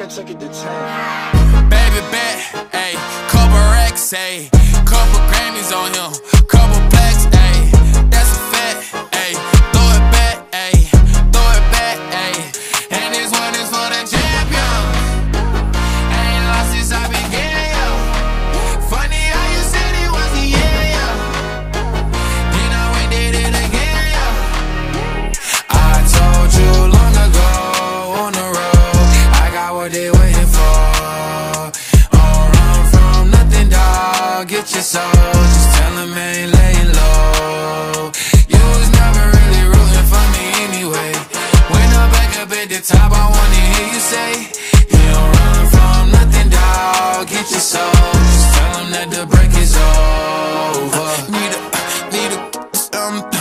I took it to 10. Baby bet, ayy, couple racks, ayy, couple Grammys on him, they waiting for. On run from nothing, dog. Get your soul, just tell them ain't laying low. You was never really rooting for me anyway. When I'm back up at the top, I want